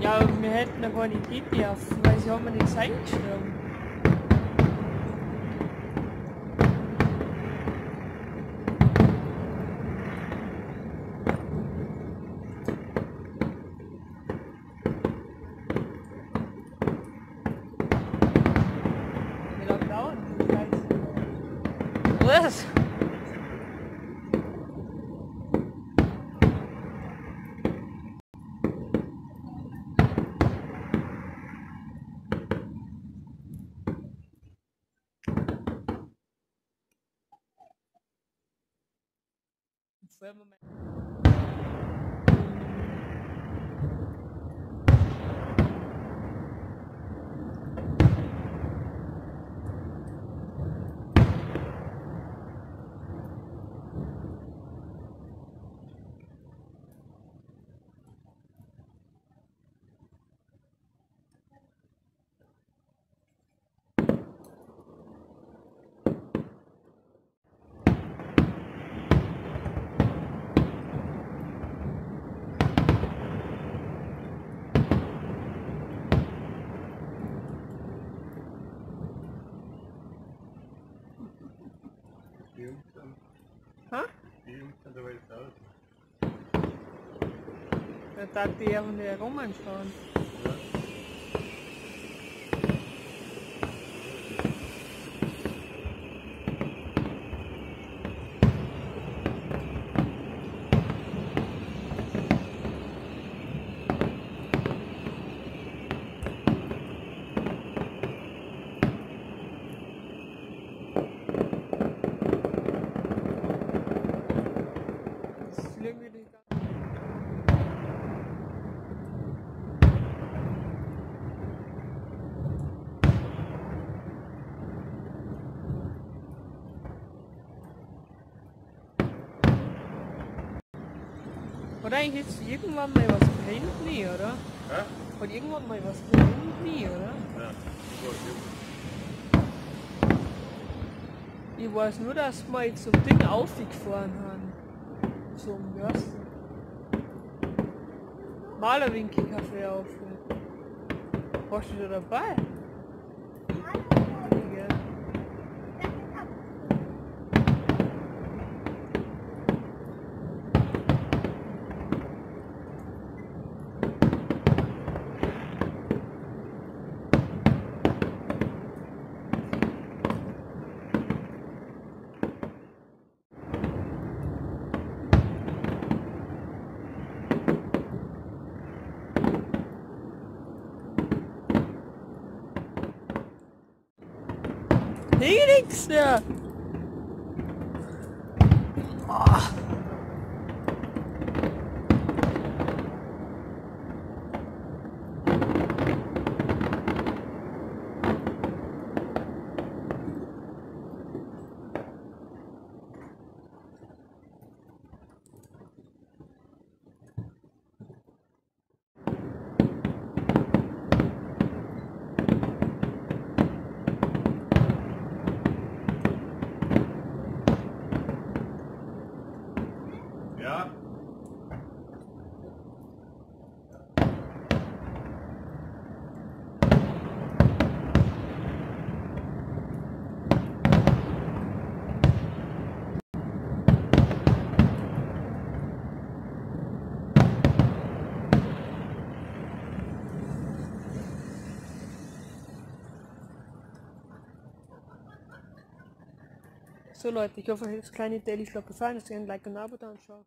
glaube, wir hätten noch gar nicht dürfen, weil sie haben mir nichts eingeschrieben. Wie lange dauert das? foi a Huh? Hã? dacht do Estados. Eu dat die eu. Oder eigentlich jetzt irgendwann mal was brennt nie, oder? Hä? Hat irgendwann mal was brennt nie, oder? Ja. Ich weiß nur, dass wir jetzt zum Ding aufgefahren haben. Zum ersten. Malerwinkel-Café auf. Warst du da dabei? Phoenix. Ja. Oh. Ah. So Leute, ich hoffe euch hat das kleine Daily Vlog gefallen. Lasst gerne ein Like und ein Abo da und ciao.